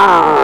Ah!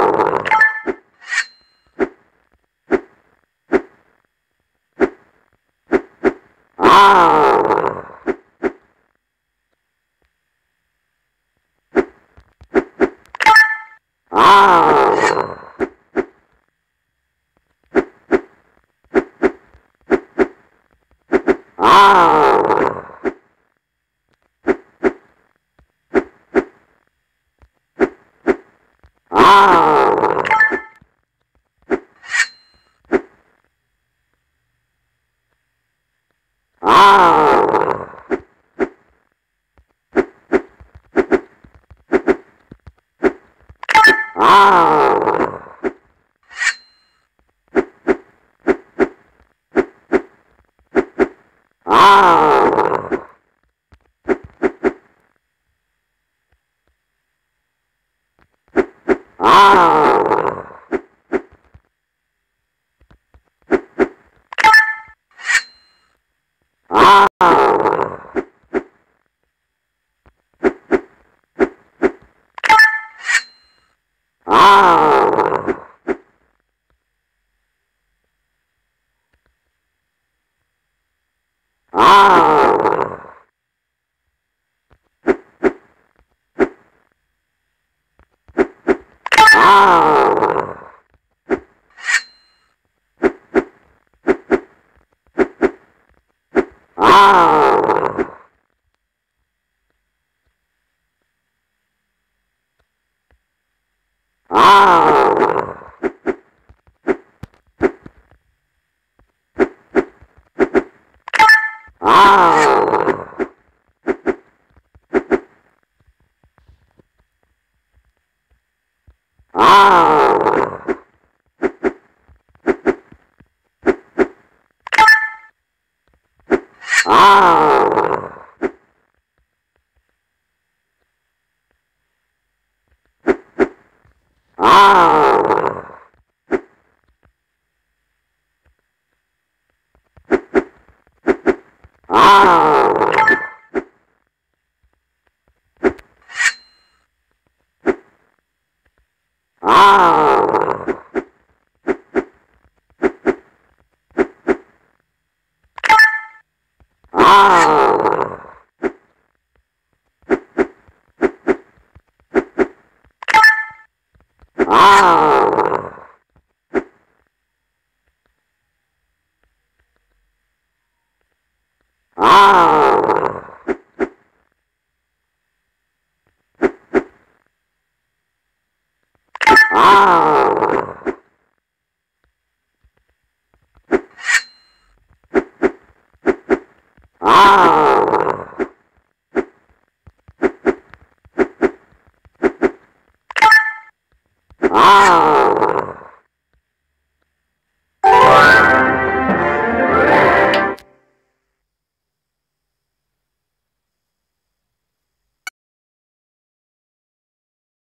啊。Rawr! Ah!